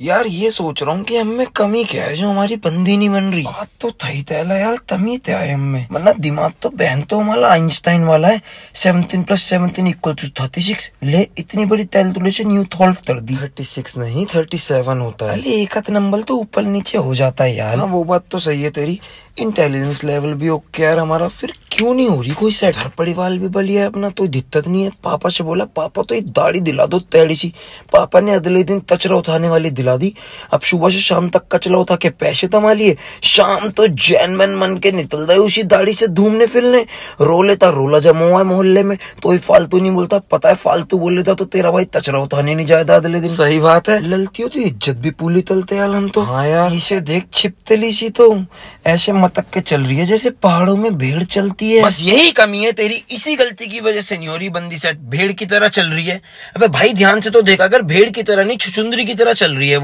यार ये सोच रहा हूँ कि हमें कमी क्या है जो हमारी बंदी नहीं बन रही? बात तो थी तैला यार तमी त्या है हमें मतलब दिमाग तो बहन तो हमारा आइंस्टाइन वाला है। Seventeen plus seventeen equal to thirty six ले इतनी बड़ी कैलकुलेशन यू थॉल्व कर दी। थर्टी सिक्स नहीं थर्टी सेवन होता है। अरे एक नंबर तो ऊपर नीचे हो जाता है यार। हाँ वो बात तो सही है तेरी। इंटेलिजेंस लेवल भी ओके यार हमारा फिर क्यों नहीं हो रही? कोई सेट घर परिवार भी बलिया है अपना तो दिक्कत नहीं है। पापा से बोला पापा तो एक दाढ़ी दिला दो तैड़ी सी। पापा ने अगले दिन कचरा उठाने वाली दिला दी। अब सुबह से शाम तक कचरा उठा के पैसे कमा लिए। शाम तो जैन मैन मन के निकल रहे उसी दाढ़ी से घूमने फिरने। रो लेता रोला जमा हुआ है मोहल्ले में। तो ही फालतू नहीं बोलता। पता है फालतू बोल लेता तो तेरा भाई कचरा उठाने नहीं जाए अगले दिन। सही बात है। ललती हो तो इज़्ज़त भी पूली तलते यार हम तो। हाँ यार। इसे देख छिपतली सी तो। ऐसे मतक के चल रही है जैसे पहाड़ों में भेड़ चलती है। बस यही कमी है तेरी, इसी गलती की वजह से न्योरी बंदी सेट भेड़ की तरह चल रही है। अबे भाई, ध्यान से तो देखा, अगर भेड़ की तरह नहीं छुचुंदरी की तरह चल रही है